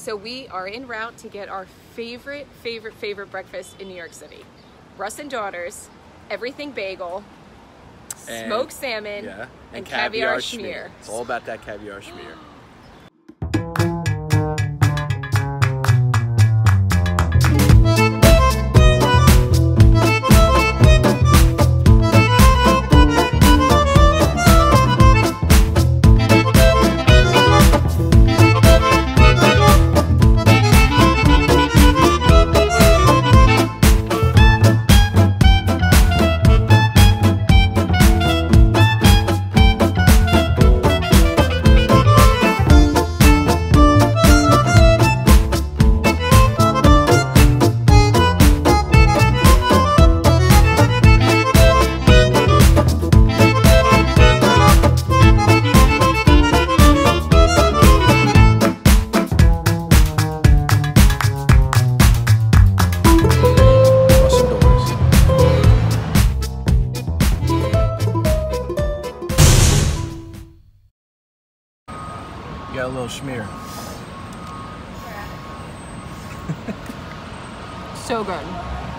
So we are en route to get our favorite, favorite, favorite breakfast in New York City. Russ and Daughters, everything bagel, And- smoked salmon, Yeah. and, caviar, schmear. It's all about that caviar schmear. You got a little schmear. So good.